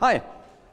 Hi,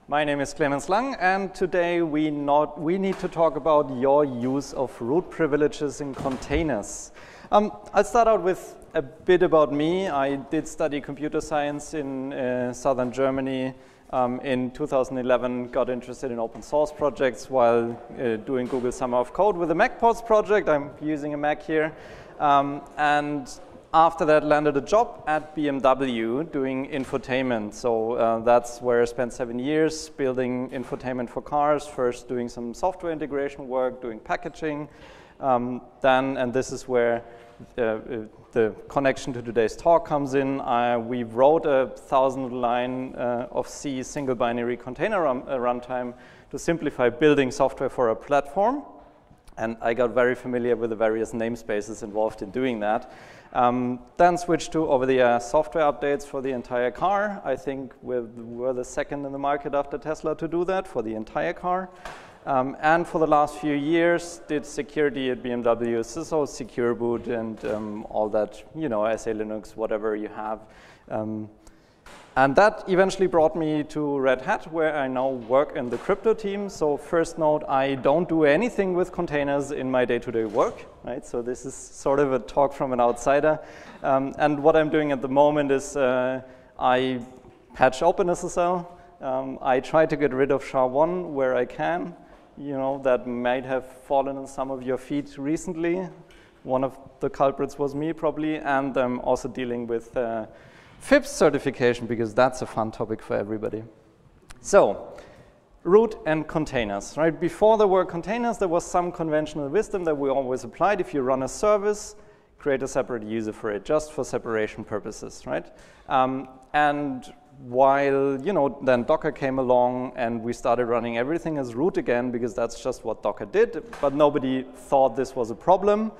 my name is Clemens Lang, and today we, not, we need to talk about your use of root privileges in containers. Um, I'll start out with a bit about me. I did study computer science in uh, southern Germany. Um, in 2011, got interested in open source projects while uh, doing Google Summer of Code with the MacPorts project. I'm using a Mac here. Um, and after that, landed a job at BMW doing infotainment. So uh, that's where I spent seven years building infotainment for cars, first doing some software integration work, doing packaging. Um, then, and this is where uh, the connection to today's talk comes in. We wrote a thousand line uh, of C single binary container run, uh, runtime to simplify building software for a platform. And I got very familiar with the various namespaces involved in doing that. Um, then switched to over-the-air software updates for the entire car. I think we're, we're, the second in the market after Tesla to do that for the entire car. Um, and for the last few years, did security at BMW, so Secure Boot and um, all that, you know, SELinux, whatever you have. Um, and that eventually brought me to Red Hat, where I now work in the crypto team. So first note, I don't do anything with containers in my day-to-day -day work, right? So this is sort of a talk from an outsider. Um, and what I'm doing at the moment is uh, I patch OpenSSL. Um, I try to get rid of SHA-1 where I can. You know, that might have fallen on some of your feet recently. One of the culprits was me, probably. And I'm also dealing with uh, FIPS certification, because that's a fun topic for everybody. So, root and containers, right? Before there were containers, there was some conventional wisdom that we always applied. If you run a service, create a separate user for it, just for separation purposes, right? Um, and while, you know, then Docker came along and we started running everything as root again because that's just what Docker did, but nobody thought this was a problem.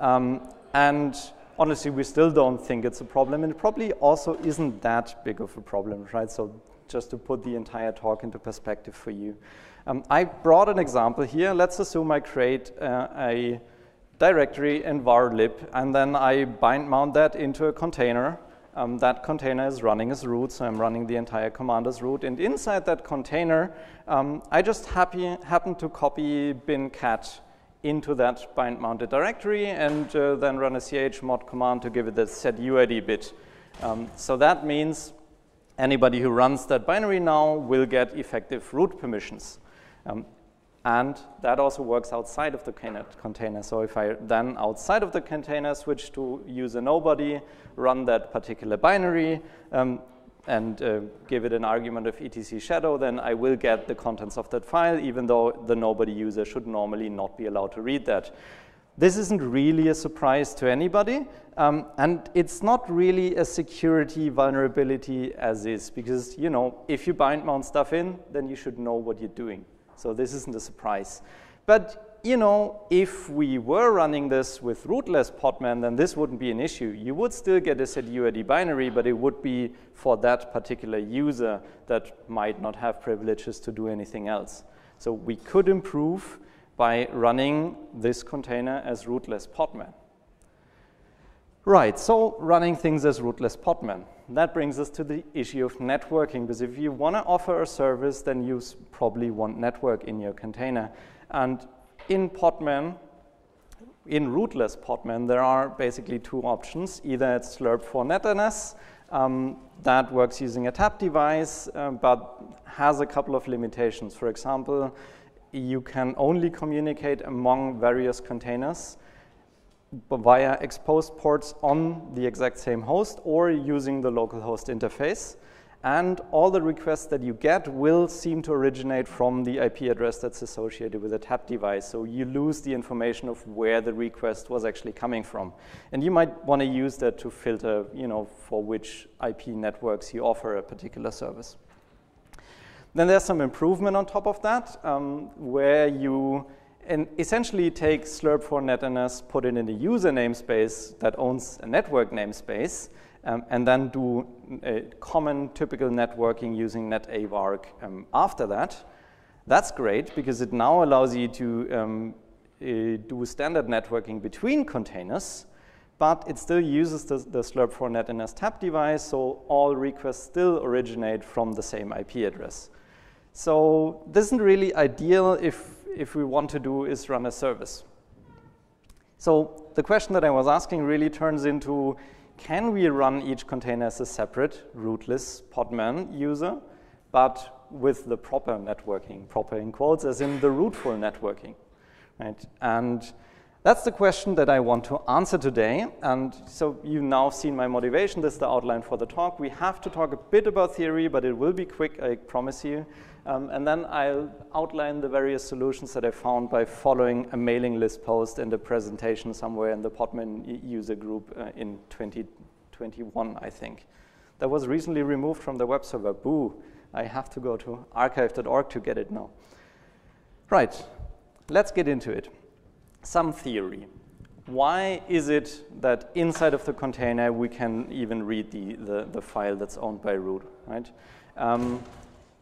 Um, and honestly, we still don't think it's a problem, and it probably also isn't that big of a problem, right? So just to put the entire talk into perspective for you. Um, I brought an example here. Let's assume I create uh, a directory in varlib, and then I bind mount that into a container. Um, that container is running as root, so I'm running the entire command as root. And inside that container, um, I just happy, happen to copy bin cat into that bind mounted directory and uh, then run a chmod command to give it the set UID bit. Um, so that means anybody who runs that binary now will get effective root permissions. Um, and that also works outside of the knet container. So if I then outside of the container switch to user nobody, run that particular binary, um, and uh, give it an argument of etc shadow, then I will get the contents of that file, even though the nobody user should normally not be allowed to read that. This isn't really a surprise to anybody, um, and it's not really a security vulnerability as is, because you know if you bind mount stuff in, then you should know what you're doing. So this isn't a surprise. But you know, if we were running this with rootless Podman, then this wouldn't be an issue. You would still get a setuid binary, but it would be for that particular user that might not have privileges to do anything else. So we could improve by running this container as rootless Podman. Right, so running things as rootless Podman. That brings us to the issue of networking, because if you want to offer a service, then you probably want network in your container. And in Podman, in rootless Podman, there are basically two options. Either it's slirp4netns, um, that works using a tap device, uh, but has a couple of limitations. For example, you can only communicate among various containers via exposed ports on the exact same host or using the local host interface and all the requests that you get will seem to originate from the IP address that's associated with a tap device. So you lose the information of where the request was actually coming from. And you might want to use that to filter, you know, for which IP networks you offer a particular service. Then there's some improvement on top of that, um, where you and essentially take slirp4netns, put it in a user namespace that owns a network namespace, um, and then do a common typical networking using Netavark um, after that. That's great because it now allows you to um, uh, do standard networking between containers, but it still uses the, the slirp4netns device, so all requests still originate from the same IP address. So this isn't really ideal if, if we want to do is run a service. So the question that I was asking really turns into, can we run each container as a separate rootless Podman user, but with the proper networking, proper in quotes, as in the rootful networking, right? And that's the question that I want to answer today. And so you've now seen my motivation. This is the outline for the talk. We have to talk a bit about theory, but it will be quick, I promise you. Um, and then I'll outline the various solutions that I found by following a mailing list post and a presentation somewhere in the Podman user group uh, in 2021, I think. That was recently removed from the web server. Boo. I have to go to archive.org to get it now. Right, let's get into it some theory. Why is it that inside of the container we can even read the, the, the file that's owned by root, right? Um,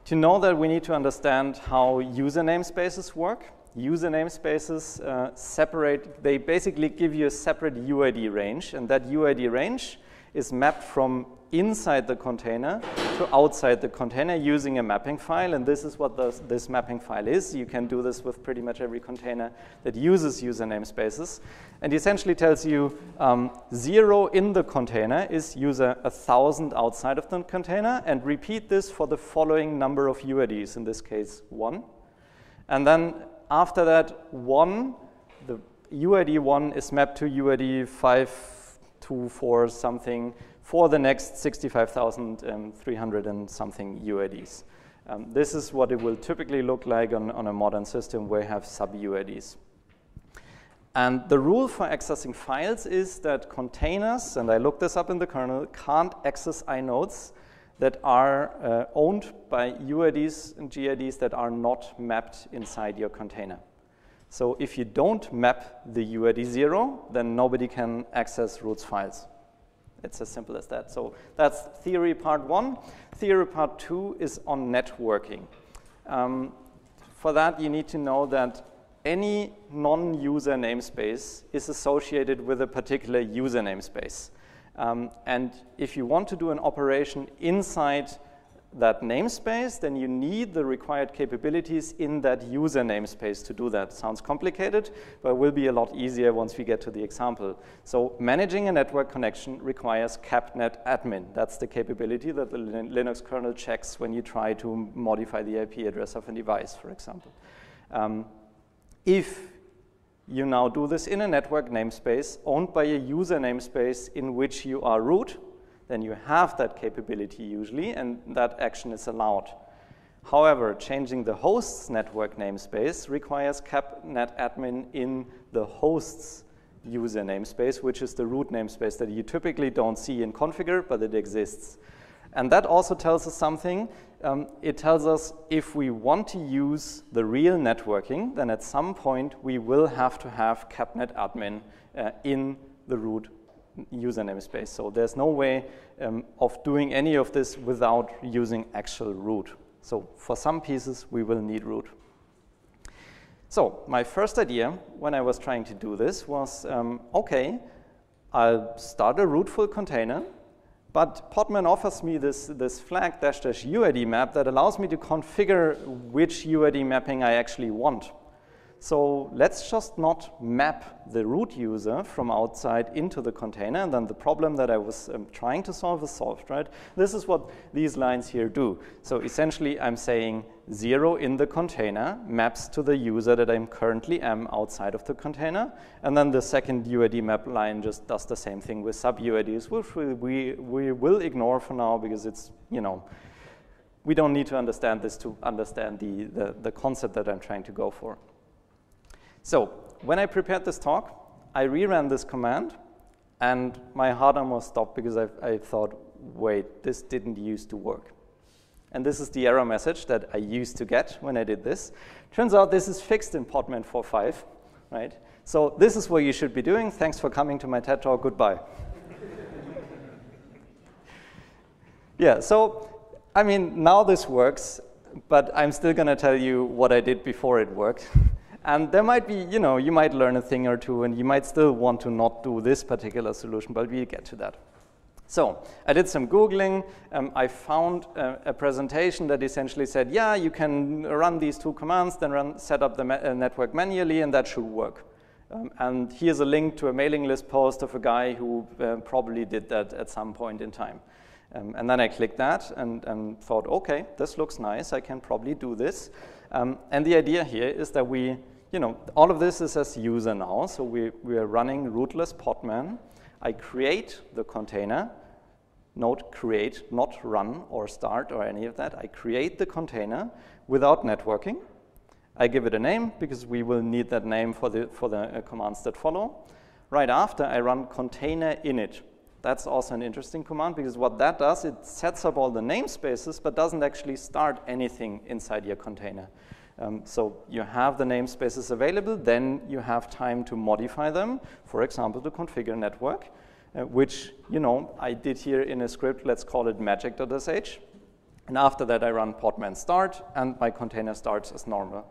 to know that we need to understand how user namespaces work. User namespaces uh, separate, they basically give you a separate UID range, and that UID range is mapped from inside the container to outside the container using a mapping file. And this is what the, this mapping file is. You can do this with pretty much every container that uses user namespaces. And essentially tells you um, zero in the container is user 1,000 outside of the container. And repeat this for the following number of UIDs, in this case, 1. And then after that, 1, the UID 1 is mapped to UID 5, 2, 4, something, for the next 65,300 and something UIDs. Um, this is what it will typically look like on, on a modern system where you have sub-UIDs. And the rule for accessing files is that containers, and I looked this up in the kernel, can't access inodes that are uh, owned by UIDs and GIDs that are not mapped inside your container. So if you don't map the UID 0, then nobody can access roots files. It's as simple as that. So that's theory part one. Theory part two is on networking. Um, for that, you need to know that any non-user namespace is associated with a particular user namespace. Um, and if you want to do an operation inside that namespace, then you need the required capabilities in that user namespace to do that. Sounds complicated, but will be a lot easier once we get to the example. So managing a network connection requires CAP_NET_ADMIN. That's the capability that the Linux kernel checks when you try to modify the IP address of a device, for example. Um, if you now do this in a network namespace owned by a user namespace in which you are root, then you have that capability usually, and that action is allowed. However, changing the host's network namespace requires CAP_NET_ADMIN in the host's user namespace, which is the root namespace that you typically don't see in configure, but it exists. And that also tells us something. Um, it tells us if we want to use the real networking, then at some point we will have to have CAP_NET_ADMIN uh, in the root user namespace. So there's no way um, of doing any of this without using actual root. So for some pieces, we will need root. So my first idea when I was trying to do this was, um, okay, I'll start a rootful container, but Podman offers me this, this flag dash dash UID map that allows me to configure which UID mapping I actually want. So let's just not map the root user from outside into the container, and then the problem that I was um, trying to solve is solved, right? This is what these lines here do. So essentially, I'm saying zero in the container maps to the user that I'm currently am outside of the container, and then the second UID map line just does the same thing with sub-UIDs, which we, we, we will ignore for now because it's, you know, we don't need to understand this to understand the, the, the concept that I'm trying to go for. So when I prepared this talk, I reran this command, and my heart almost stopped because I, I thought, wait, this didn't used to work. And this is the error message that I used to get when I did this. Turns out this is fixed in Podman 4.5, right? So this is what you should be doing. Thanks for coming to my TED Talk. Goodbye. yeah, so, I mean, now this works, but I'm still going to tell you what I did before it worked. And there might be, you know, you might learn a thing or two and you might still want to not do this particular solution, but we'll get to that. So I did some Googling. Um, I found a, a, presentation that essentially said, yeah, you can run these two commands, then run, set up the uh, network manually, and that should work. Um, and here's a link to a mailing list post of a guy who uh, probably did that at some point in time. Um, and then I clicked that and, and, thought, okay, this looks nice. I can probably do this. Um, and the idea here is that we you know, all of this is as user now. So we, we are running rootless podman. I create the container. Note create, not run or start or any of that. I create the container without networking. I give it a name because we will need that name for the, for the uh, commands that follow. Right after, I run container init. That's also an interesting command because what that does, it sets up all the namespaces but doesn't actually start anything inside your container. Um, so you have the namespaces available, then you have time to modify them, for example, to configure network, uh, which, you know, I did here in a script, let's call it magic.sh. And after that, I run podman start, and my container starts as normal.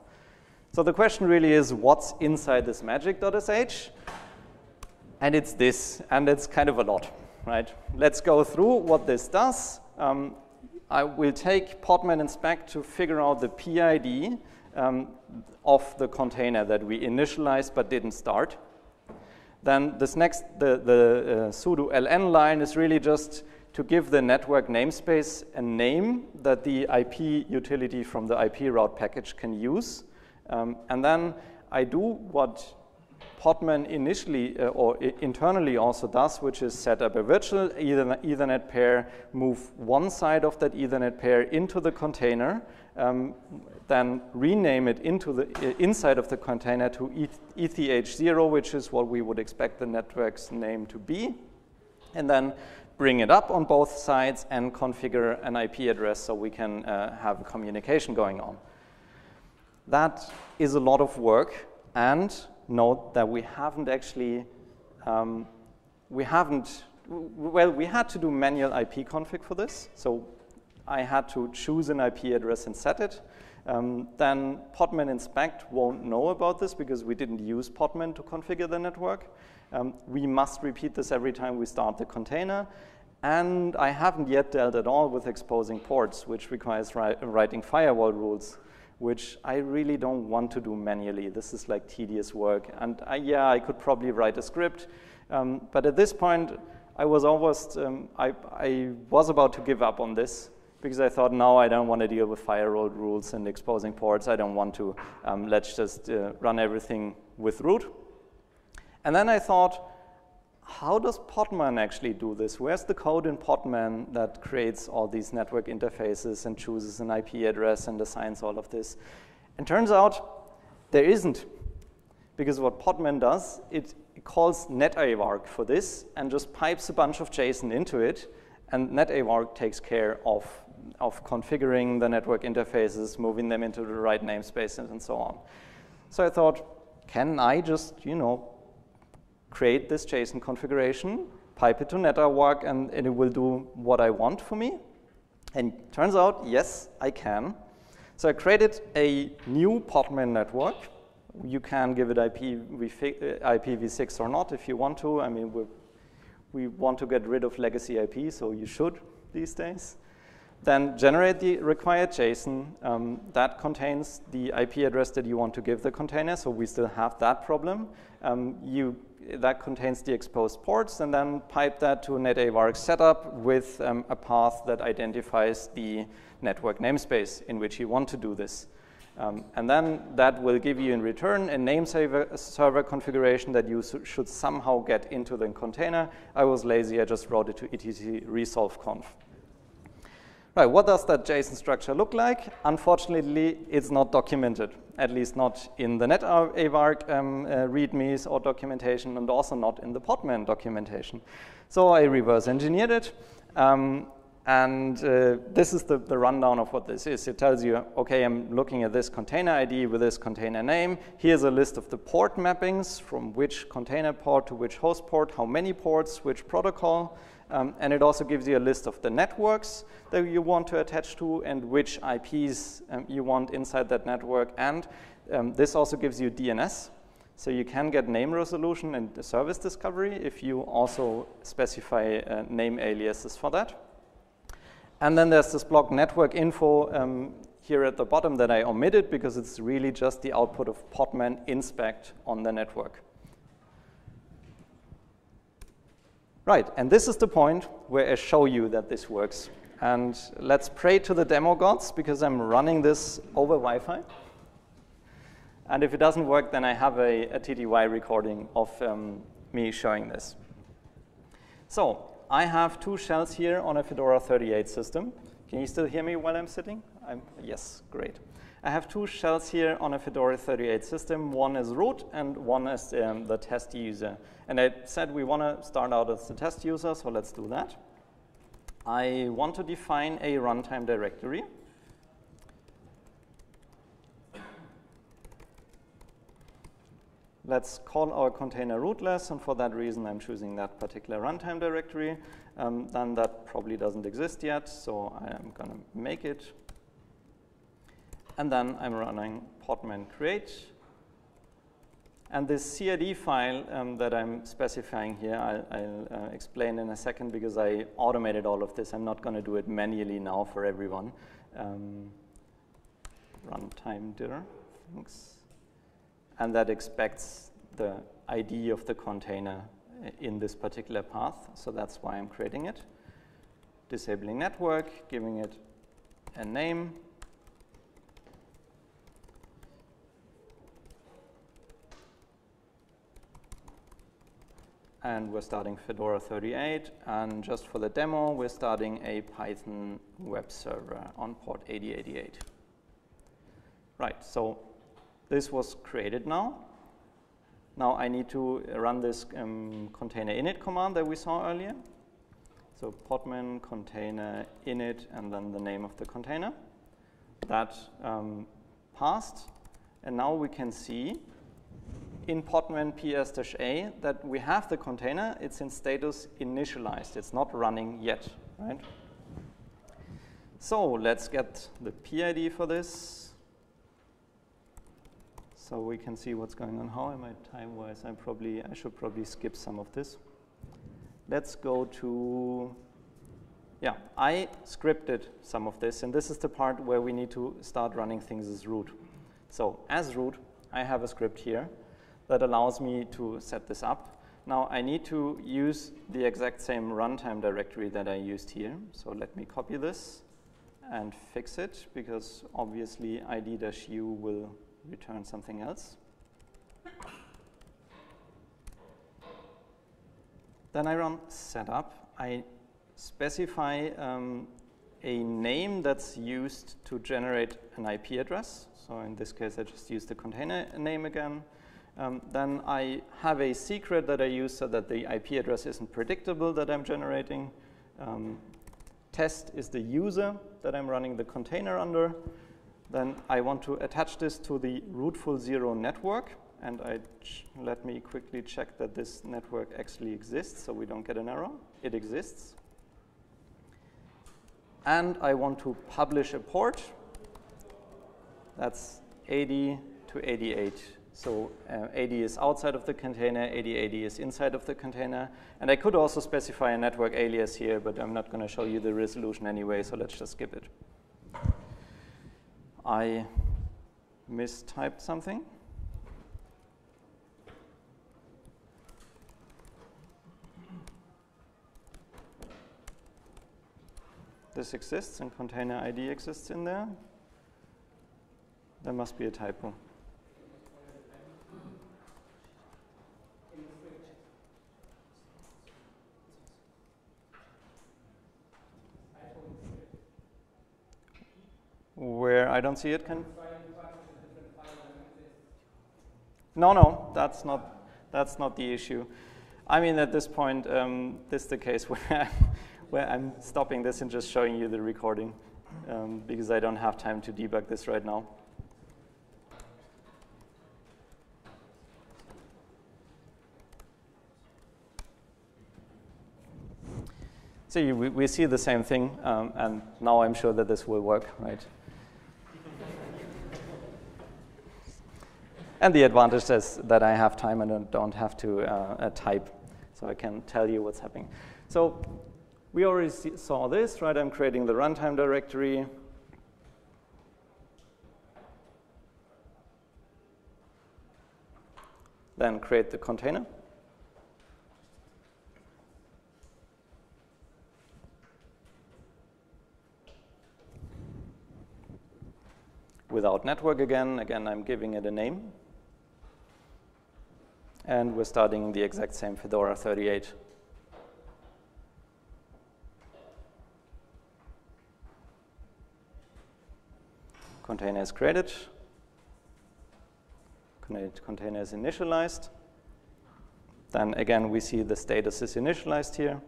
So the question really is, what's inside this magic.sh? And it's this, and it's kind of a lot, right? Let's go through what this does. Um, I will take podman inspect to figure out the PID um, of the container that we initialized but didn't start. Then this next, the, the uh, sudo ln line is really just to give the network namespace a name that the IP utility from the IP route package can use. Um, and then I do what Podman initially uh, or internally also does, which is set up a virtual Ethernet pair, move one side of that Ethernet pair into the container, um, then rename it into the inside of the container to ETH0, which is what we would expect the network's name to be, and then bring it up on both sides and configure an IP address so we can uh, have communication going on. That is a lot of work, and note that we haven't actually, um, we haven't, well, we had to do manual IP config for this, so I had to choose an IP address and set it. Um, then Podman inspect won't know about this because we didn't use Podman to configure the network. Um, we must repeat this every time we start the container. And I haven't yet dealt at all with exposing ports, which requires ri writing firewall rules, which I really don't want to do manually. This is like tedious work. And I, yeah, I could probably write a script. Um, but at this point, I was almost, um, I, I was about to give up on this because I thought, no, I don't want to deal with firewall rules and exposing ports. I don't want to. Um, let's just uh, run everything with root. And then I thought, how does Podman actually do this? Where's the code in Podman that creates all these network interfaces and chooses an IP address and assigns all of this? And turns out there isn't. Because what Podman does, it, calls netavark for this and just pipes a bunch of JSON into it. And netavark takes care of of configuring the network interfaces, moving them into the right namespaces, and so on. So I thought, can I just, you know, create this JSON configuration, pipe it to netavark, and, and it will do what I want for me? And turns out, yes, I can. So I created a new Podman network. You can give it IPv6 uh, or not if you want to. I mean, we want to get rid of legacy IP, so you should these days. Then generate the required JSON um, that contains the IP address that you want to give the container, so we still have that problem. Um, you, that contains the exposed ports, and then pipe that to a netavark setup with um, a path that identifies the network namespace in which you want to do this. Um, and then that will give you in return a name server, configuration that you should somehow get into the container. I was lazy, I just wrote it to etc resolve conf. Right, what does that JSON structure look like? Unfortunately, it's not documented, at least not in the netavark um, uh, readmes or documentation, and also not in the Podman documentation. So I reverse engineered it, um, and uh, this is the, the, rundown of what this is. It tells you, okay, I'm looking at this container ID with this container name. Here's a list of the port mappings from which container port to which host port, how many ports, which protocol. Um, and it also gives you a list of the networks that you want to attach to and which IPs um, you want inside that network. And um, this also gives you DNS. So you can get name resolution and service discovery if you also specify uh, name aliases for that. And then there's this block network info um, here at the bottom that I omitted because it's really just the output of podman inspect on the network. Right, and this is the point where I show you that this works. And let's pray to the demo gods because I'm running this over Wi-Fi. And if it doesn't work, then I have a, a TTY recording of um, me showing this. So I have two shells here on a Fedora 38 system. Can you still hear me while I'm sitting? I'm, yes, great. I have two shells here on a Fedora 38 system. One is root and one is um, the test user. And I said we want to start out as the test user, so let's do that. I want to define a runtime directory. Let's call our container rootless, and for that reason, I'm choosing that particular runtime directory. Um, then that probably doesn't exist yet, so I'm going to make it and then I'm running podman create. And this CID file um, that I'm specifying here, I'll, I'll uh, explain in a second because I automated all of this. I'm not going to do it manually now for everyone. Um, runtime dir, thanks. And that expects the ID of the container in this particular path. So that's why I'm creating it. Disabling network, giving it a name, and we're starting Fedora 38. And just for the demo, we're starting a Python web server on port 8088. Right, so this was created now. Now I need to run this um, container init command that we saw earlier. So podman container init and then the name of the container. That um, passed. And now we can see in podman ps-a that we have the container, it's in status initialized. It's not running yet, right? So let's get the PID for this. So we can see what's going on. How am I time-wise? I'm probably, I should probably skip some of this. Let's go to, yeah, I scripted some of this, and this is the part where we need to start running things as root. So as root, I have a script here that allows me to set this up. Now I need to use the exact same runtime directory that I used here. So let me copy this and fix it because obviously id-u will return something else. Then I run setup. I specify um, a name that's used to generate an IP address. So in this case, I just use the container name again. Um, then I have a secret that I use so that the IP address isn't predictable that I'm generating. Um, test is the user that I'm running the container under. Then I want to attach this to the rootful zero network. And I let me quickly check that this network actually exists so we don't get an error. It exists. And I want to publish a port. That's 80 to 88 so uh, 80 is outside of the container, 8080 is inside of the container. And I could also specify a network alias here, but I'm not going to show you the resolution anyway, so let's just skip it. I mistyped something. This exists and container ID exists in there. There must be a typo. Where I don't see it, can? No, no, that's not, that's not the issue. I mean, at this point, um, this is the case where, I, where I'm stopping this and just showing you the recording um, because I don't have time to debug this right now. See, we, we see the same thing, um, and now I'm sure that this will work, right? And the advantage is that I have time and don't have to uh, uh, type, so I can tell you what's happening. So we already saw this, right? I'm creating the runtime directory. Then create the container. Without network again, again, I'm giving it a name. And we're starting the exact same Fedora 38. Container is created. Container is initialized. Then again, we see the status is initialized here.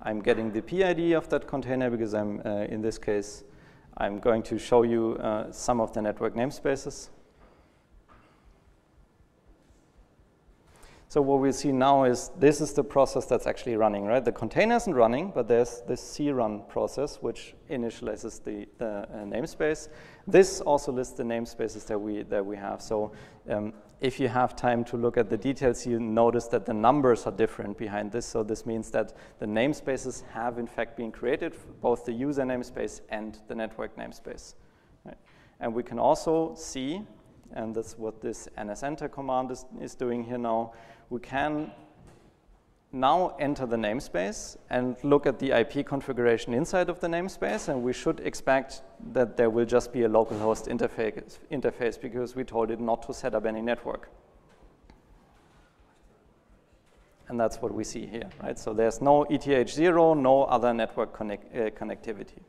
I'm getting the PID of that container because I'm, uh, in this case, I'm going to show you uh, some of the network namespaces. So what we see now is this is the process that's actually running, right? The container isn't running, but there's this crun process which initializes the, the uh, namespace. This also lists the namespaces that we, that we have. So um, if you have time to look at the details, you notice that the numbers are different behind this. So this means that the namespaces have in fact been created, both the user namespace and the network namespace. Right? And we can also see, and that's what this nsenter command is, is doing here now, we can now enter the namespace and look at the IP configuration inside of the namespace, and we should expect that there will just be a localhost interface, interface because we told it not to set up any network. And that's what we see here, right? So there's no ETH0, no other network connect, uh, connectivity.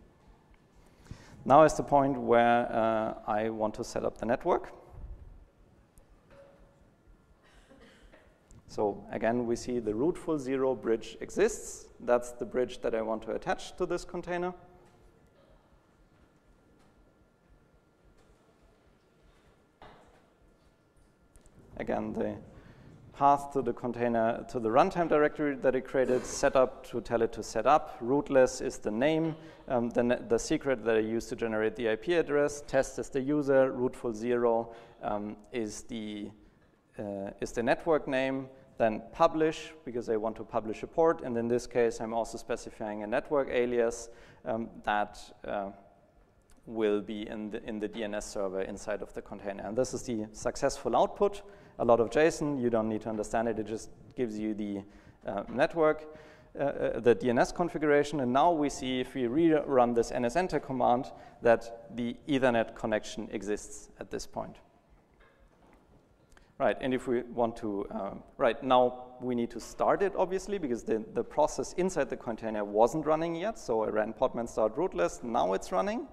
Now is the point where uh, I want to set up the network. So again, we see the rootful zero bridge exists. That's the bridge that I want to attach to this container. Again, the path to the container, to the runtime directory that it created, setup to tell it to set up. Rootless is the name, um, the, the secret that I use to generate the IP address. Test is the user. Rootful zero um, is, the, uh, is the network name then publish, because I want to publish a port, and in this case, I'm also specifying a network alias um, that uh, will be in the, in the DNS server inside of the container. And this is the successful output. A lot of JSON, you don't need to understand it, it just gives you the uh, network, uh, uh the DNS configuration, and now we see if we rerun this nsenter command that the Ethernet connection exists at this point. Right, and if we want to, um, right, now we need to start it, obviously, because the, the process inside the container wasn't running yet, so I ran podman start rootless, now it's running.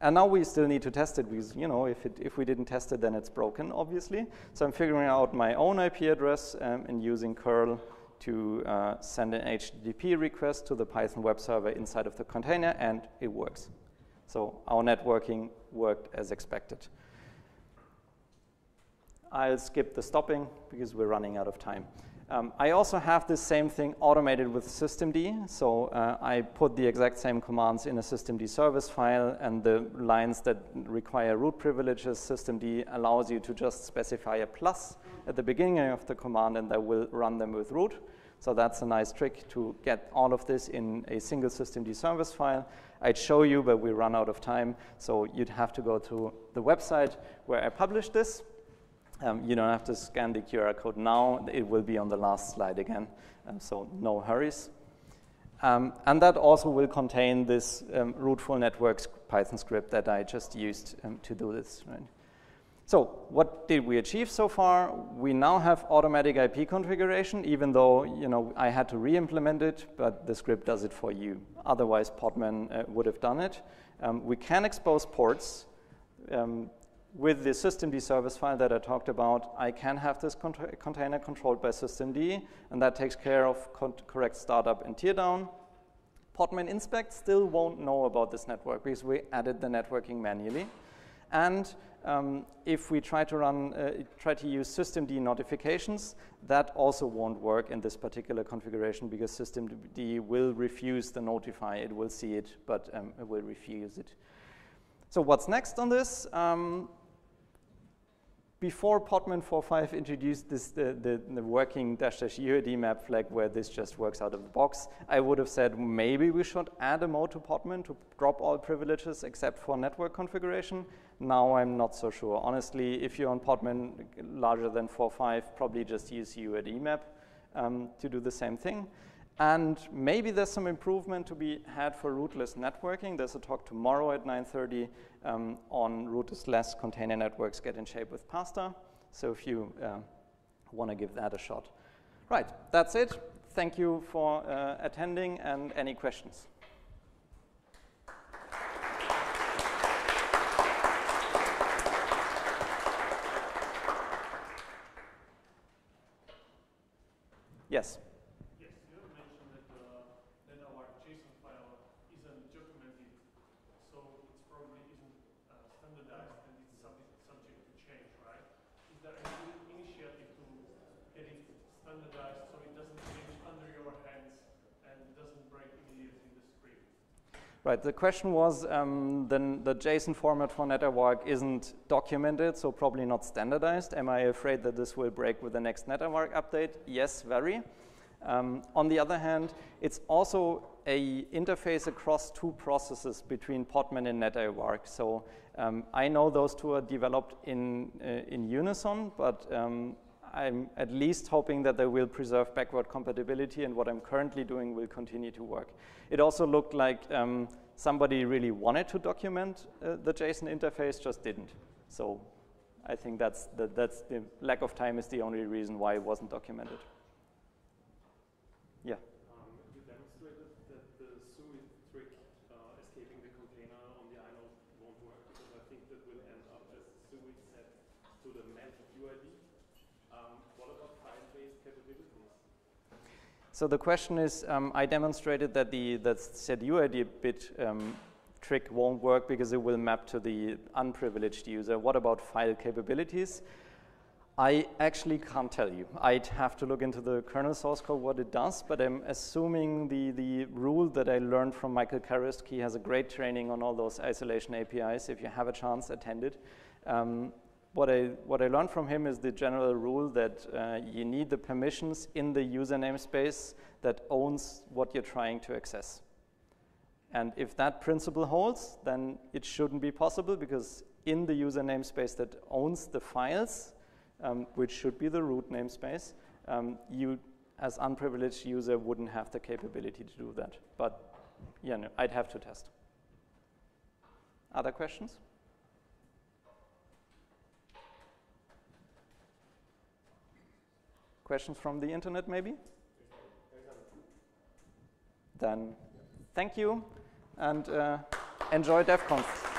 And now we still need to test it because, you know, if, it, if we didn't test it, then it's broken, obviously. So I'm figuring out my own IP address um, and using curl to uh, send an HTTP request to the Python web server inside of the container, and it works. So our networking worked as expected. I'll skip the stopping because we're running out of time. Um, I also have this same thing automated with systemd. So uh, I put the exact same commands in a systemd service file and the lines that require root privileges, systemd allows you to just specify a plus at the beginning of the command and that will run them with root. So that's a nice trick to get all of this in a single systemd service file. I'd show you, but we run out of time. So you'd have to go to the website where I published this. Um, you don't have to scan the QR code now. It will be on the last slide again, um, so no hurries. Um, and that also will contain this um, rootful networks Python script that I just used um, to do this. Right? So what did we achieve so far? We now have automatic IP configuration, even though you know I had to re-implement it, but the script does it for you. Otherwise, Podman uh, would have done it. Um, we can expose ports. Um, with the systemd service file that I talked about, I can have this container controlled by systemd, and that takes care of correct startup and teardown. Podman inspect still won't know about this network because we added the networking manually. And um, if we try to run, uh, try to use systemd notifications, that also won't work in this particular configuration because systemd will refuse the notify. It will see it, but um, it will refuse it. So what's next on this? Um, before Podman 4.5 introduced this, the, the, the working dash dash UID map flag where this just works out of the box, I would have said maybe we should add a mode to Podman to drop all privileges except for network configuration. Now I'm not so sure. Honestly, if you're on Podman larger than 4.5, probably just use UID map um, to do the same thing. And maybe there's some improvement to be had for rootless networking. There's a talk tomorrow at 9.30 um, on rootless less container networks get in shape with Pasta. So if you uh, want to give that a shot. Right, that's it. Thank you for uh, attending and any questions. Yes. Right, the question was um, then the JSON format for Netavark isn't documented, so probably not standardized. Am I afraid that this will break with the next Netavark update? Yes, very. Um, on the other hand, it's also a interface across two processes between Podman and Netavark. So um, I know those two are developed in, uh, in unison, but um, I'm at least hoping that they will preserve backward compatibility and what I'm currently doing will continue to work. It also looked like um, somebody really wanted to document uh, the JSON interface, just didn't. So I think that's the, that's the lack of time is the only reason why it wasn't documented. Yeah. So the question is, um, I demonstrated that the, the set UID bit um, trick won't work because it will map to the unprivileged user. What about file capabilities? I actually can't tell you. I'd have to look into the kernel source code what it does, but I'm assuming the, the rule that I learned from Michael Kerrisk, he has a great training on all those isolation APIs. If you have a chance, attend it. Um, what I, what I learned from him is the general rule that uh, you need the permissions in the user namespace that owns what you're trying to access. And if that principle holds, then it shouldn't be possible because in the user namespace that owns the files, um, which should be the root namespace, um, you as unprivileged user wouldn't have the capability to do that. But yeah, no, I'd have to test. Other questions? Questions from the internet, maybe? Then thank you and uh, enjoy DEF.